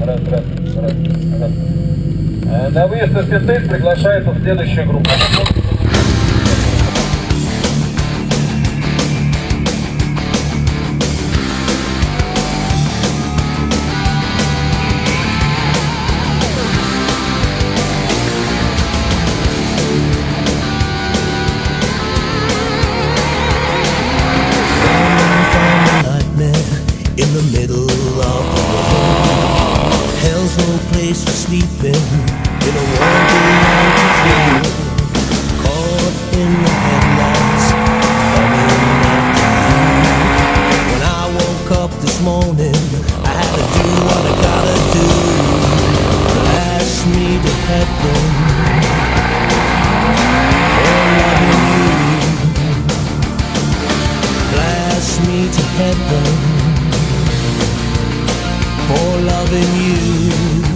Раз, раз, раз, раз. Э, На выезд из Синтез приглашается следующая группа. Place for sleeping in a wandering field. Caught in the headlights, coming after you. When I woke up this morning, I had to do what I gotta do. Blast me to heaven. for loving you blast me to heaven for loving you.